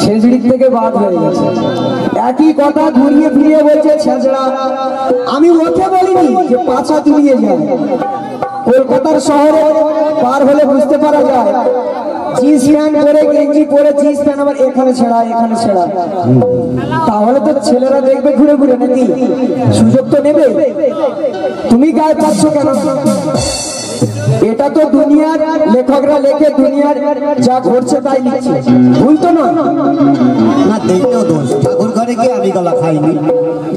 ছেঁচড়ির থেকে বাদ হয়ে গেছে। একই কথা ঘুরিয়ে ফিরিয়ে বলছে ছেঁচড়া। আমি ওকে বলিনি যে পাছা তুলিয়ে যায় কলকাতার শহরে পার হলে বুঝতে পারা যায়। আবার এখানে ছেড়া এখানে ছেড়া। তাহলে তো ছেলেরা দেখবে ঘুরে ঘুরে নাকি? সুযোগ তো নেবে। তুমি গায়ে পাচ্ছ কেন? এটা তো দুনিয়ার লেখকরা লেখে দুনিয়ার যা ঘটছে তাই লিখছে। ভুল তো না না দেখলেও দোষ। ঠাকুর ঘরে গিয়ে আমি গলা খাইনি।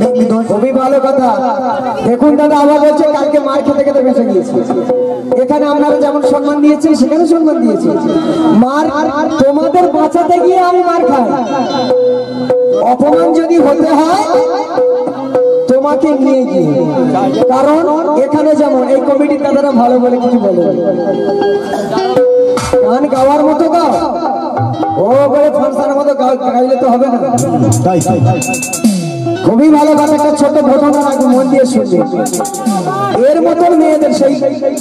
দেখলি দোষ? খুবই ভালো কথা। দেখুন দাদা আবার বলছে কালকে মার খেতে খেতে বেঁচে গিয়েছে। এখানে আপনারা যেমন সম্মান দিয়েছেন সেখানে সম্মান দিয়েছে। মার তোমাদের বাঁচাতে গিয়ে আমি মার খাই। অপমান যদি হতে হয় তোমাকে নিয়ে গিয়ে। কারণ এখানে যেমন এই কমিটির দাদারা ভালো বলে কিছু বলে গান গাওয়ার মতো গাও। ও বলে ফাংশনের মতো গাও গাইলে তো হবে না। তাই খুবই ভালো কথা একটা ছোট ঘটনা রাখব মন দিয়ে শুনবে। এর মতন মেয়েদের সেই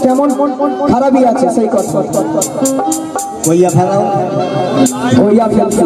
কেমন খারাপই আছে সেই কথা। কইয়া ফেলাও। হইয়া ফেলছি।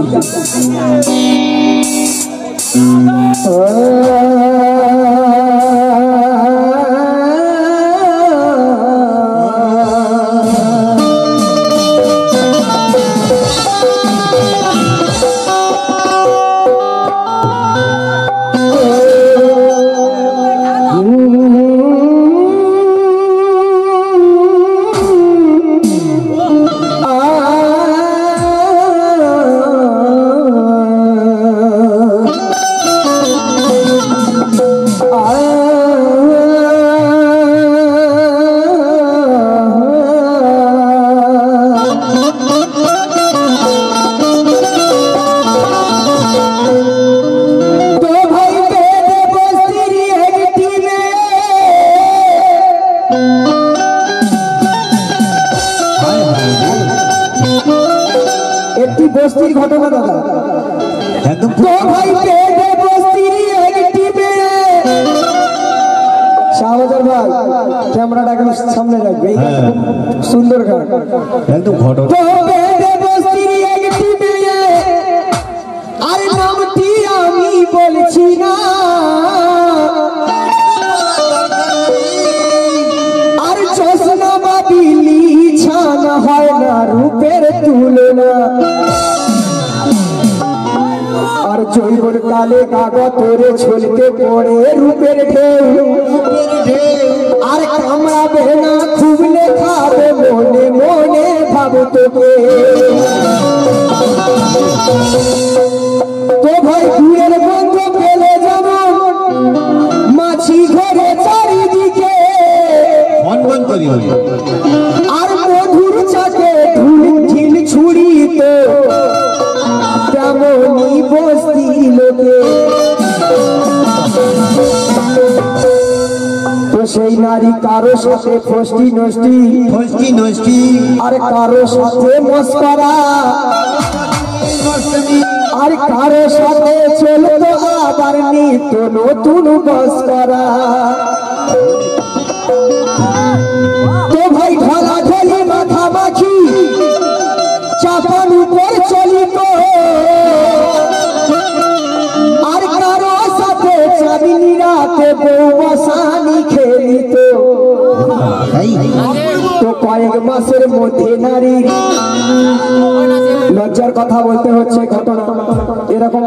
বস্তির ঘটনা দাদা। একদম তো ভাই পেটে বস্তির একটি মেয়ে শাহবাজার ভাই ক্যামেরাটা এখন সামনে রাখবে। এই সুন্দর গান একদম ঘটনা জৈবন কালে কাগজ তোরে ছলতে পড়ে রূপের ঢেউ। আর কামড়াবে না খুব লেখাবে মনে মনে ভাব তোকে তো ভাই দূরের বন্ধু পেলে যাব মাছি ঘরে চারিদিকে। মন মন করি। বস্তি লোকে তো সেই নারী কারও সাথে ফষ্টি নষ্টি ফষ্টি নষ্টি। আর কারও সাথে মস্করা। আর কারও সাথে চলতো আবার নিত নতুন মস্করা। তো কয়েক মাসের মধ্যে নারী লজ্জার কথা বলতে হচ্ছে ঘটনা। এরকম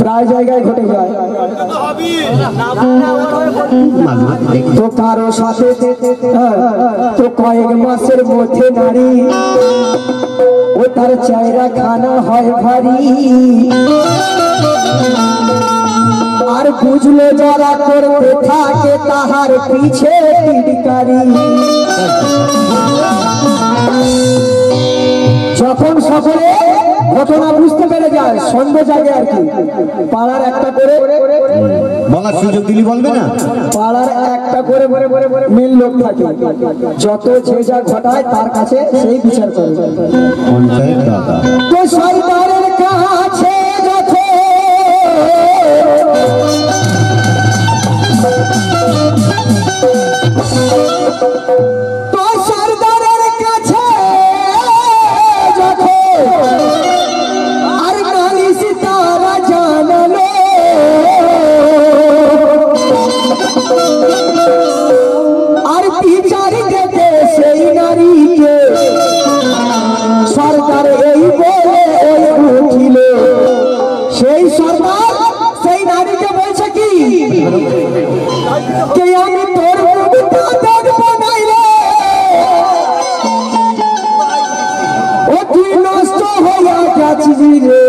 প্রায় জায়গায় ঘটে যায়। তো কারও সাথে হ্যাঁ, তো কয়েক মাসের মধ্যে নারী ও তার চায়রা খানা হয় ভারী। তাহার পিছে টিটকারি যখন সকলে ঘটনা বুঝতে পেরে যায় সন্ধ্যে জাগে আর কি। পাড়ার একটা করে বলার সুযোগ দিলি বলবে না? পাড়ার একটা করে মিল লোক থাকে। যত যে যা ঘটায় তার কাছে সেই বিচার করে। পঞ্চায়েত দাদা। তো সরকারের কাছে কে আমি তোর মুখটা দেখব নাই রে ও তুই নষ্ট হইয়া গেছিস রে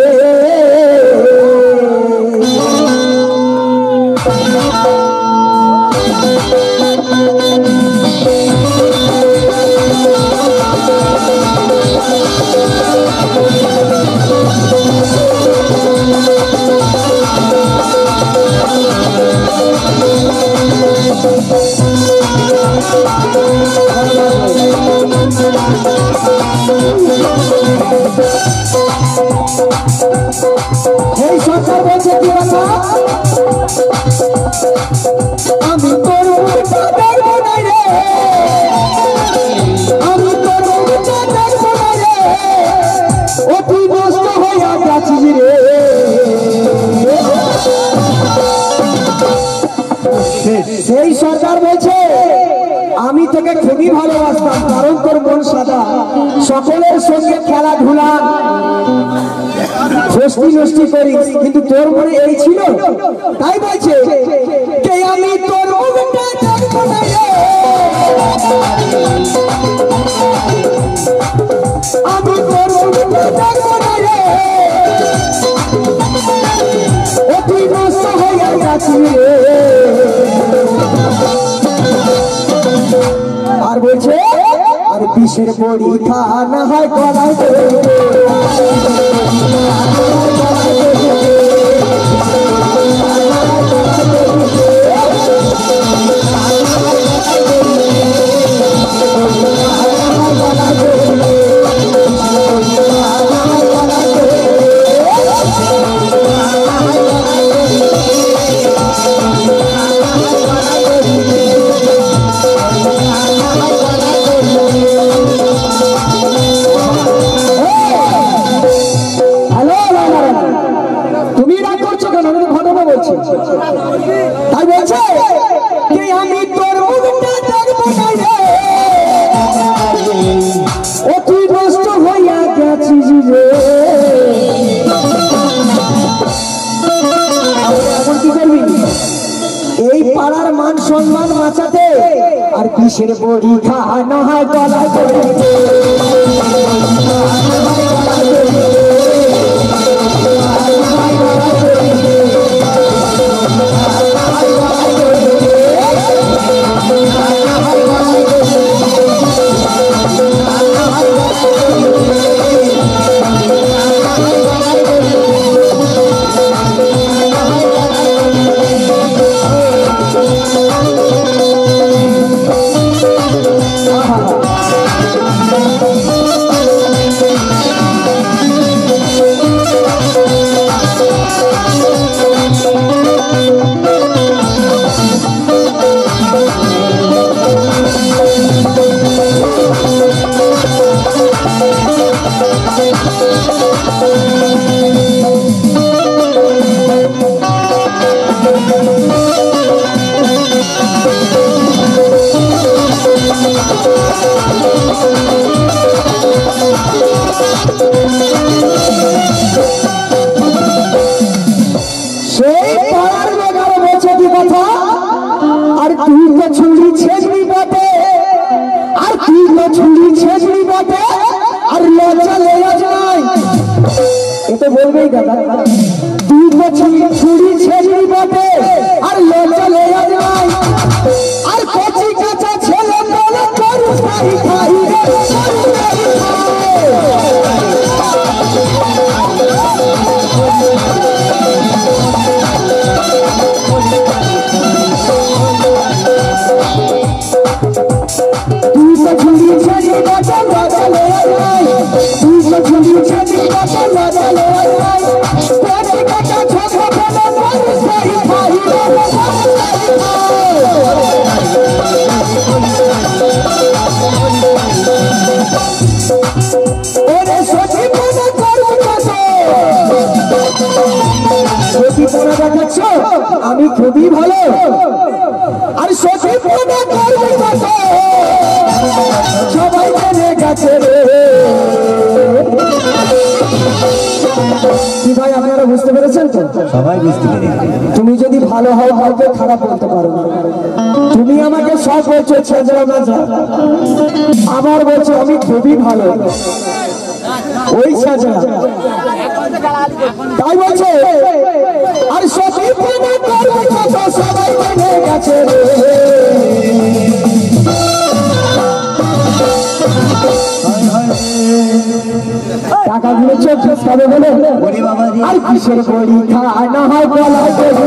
এই তোর মন সাদা। সকলের সঙ্গে খেলাধুলা। ফষ্টি নষ্টি করিস কিন্তু তোর মনে এই ছিল? তাই বলছে, কে আমি তোর। আমি তোর গেছিস আর পরিধান হয় গলায়। বলছি। তাই বলছে যে আমি তোর মুখটা দেখব না রে ও তুই হইয়া গেছিস রে। এই পাড়ার মান সম্মান বাঁচাতে আর কিসের বড়ি খাওয়ানো হয় গলায় এ তো বলবেই দাদা তুই খুবই ভালো। আর সখী করু কত সবাই জেনে গেছে কি ভাই আপনারা বুঝতে পেরেছেন তো? সবাই বুঝতে পেরেছে। তুমি যদি ভালো হও কাউকে খারাপ বলতে পারো না। তুমি আমাকে সব বলছো ছেঁচড়া মেজা আবার বলছো আমি খুবই ভালো। ওই ছেঁচড়া তাই বলছে? কত সবাই মেনে গেছে। টাকা গুলো চোখে খাবে বলে। আর কিসের পরীক্ষা না হয় বলা করবে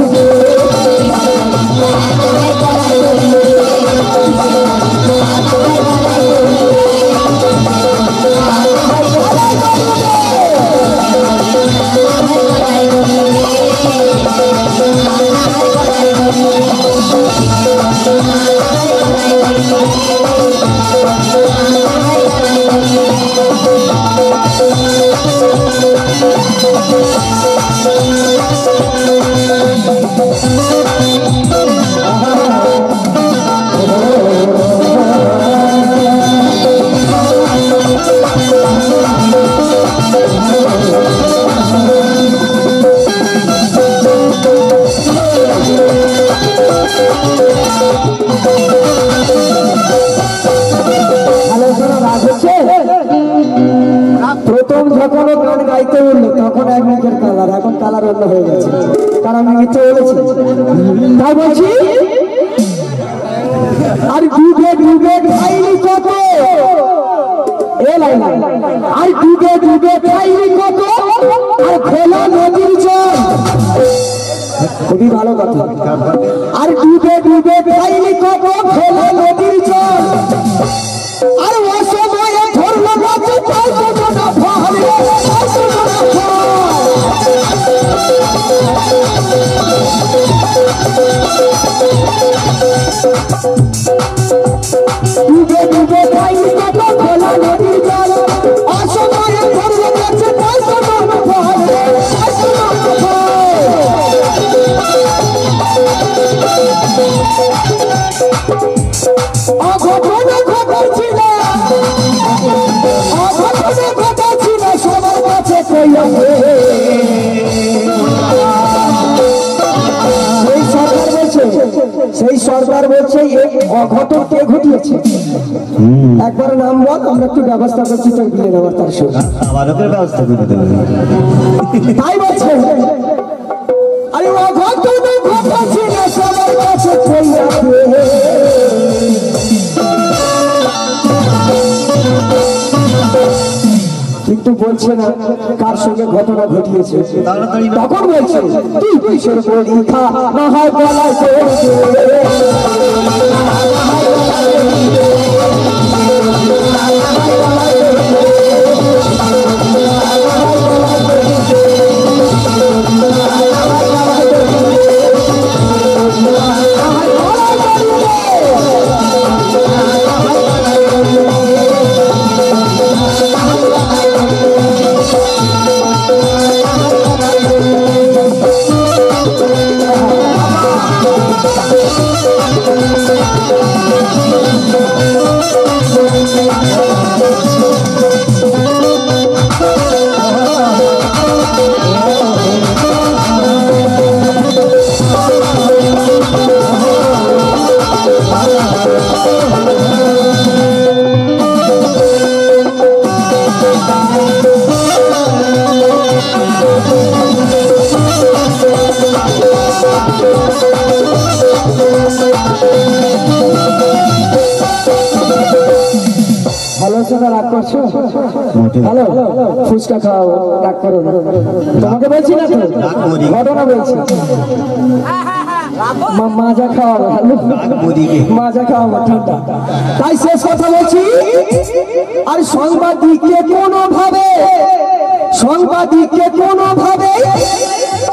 Oh, কালার এখন হয়ে গেছে। কারণ আমি মিথ্যে বলেছি তাই বলছি, আর ডুবে কত? আর ডুবে কত? আর খোলা নদীর খুবই ভালো কথা। আর ডুবে ডুবে খাইনি কত? খোলা নদীর আর অসময়ে ফল ডুবে সেই সরকার বলছে এই অঘটন কে ঘটিয়েছে? একবার নাম বল আমরা একটু ব্যবস্থা করছি তোর বিয়ে দেওয়ার তার সঙ্গে ব্যবস্থা করে দেবে। তাই বলছে। আরে অঘটন ঘটেছিল কিন্তু বলছে না কার সঙ্গে ঘটনা ঘটিয়েছে। না। তখন বলছে তুই কিসের পরীক্ষা না হয় গলায় হ্যালো ফুচকা খাও, রাগ করো তোমাকে বলছি না তো? ঘটনা বলছি। মাজা খাওয়া ভালো মাজা খাওয়া ঠান্ডা। তাই শেষ কথা বলছি। আর সাংবাদিককে কোনো ভাবে সাংবাদিককে কোনো ভাবে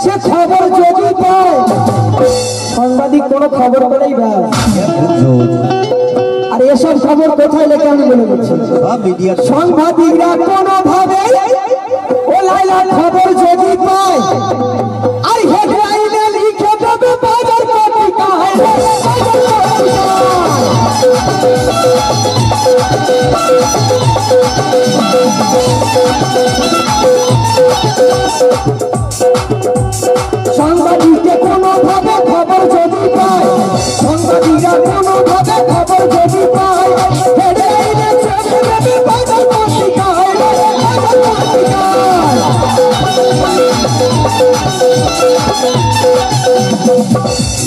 সে খবর যদি পায়, সাংবাদিক কোনো খবর পেলেই ব্যাস আর এসব খবর কোথায় লেখে আমি বলে দিচ্ছি সাংবাদিকরা কোনো ভাবে ও লাইলা খবর যদি পায় আর হেডলাইনে লিখে দেবে বাজার পত্রিকায় বাজার পত্রিকায়।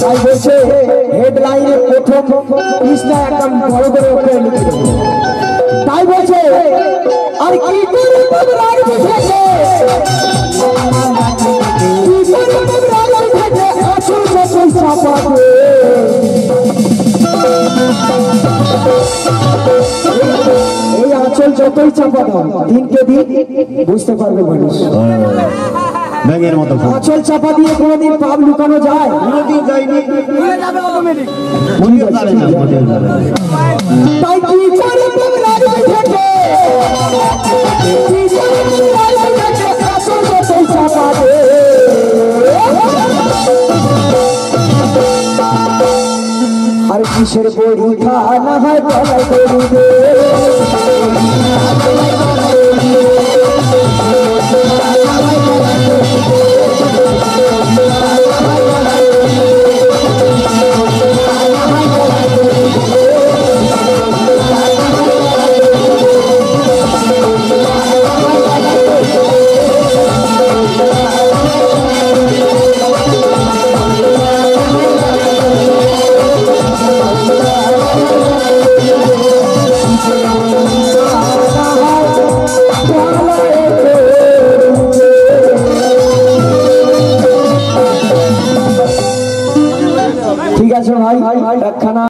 তাই বলছে হেডলাইনে প্রথম পৃষ্ঠা একদম বড় করে উপরে লিখে তাই বলছে, আর কি এই আঁচল যতই চাপা দাও দিনকে দিন বুঝতে পারবে মানুষ। ব্যাঙের মতো। আঁচল চাপা দিয়ে কোনোদিন পাপ লুকানো যায়? কোনোদিন যায়নি। তাই কি করে থেকে করে থেকে আর কিসের না হয় গলায়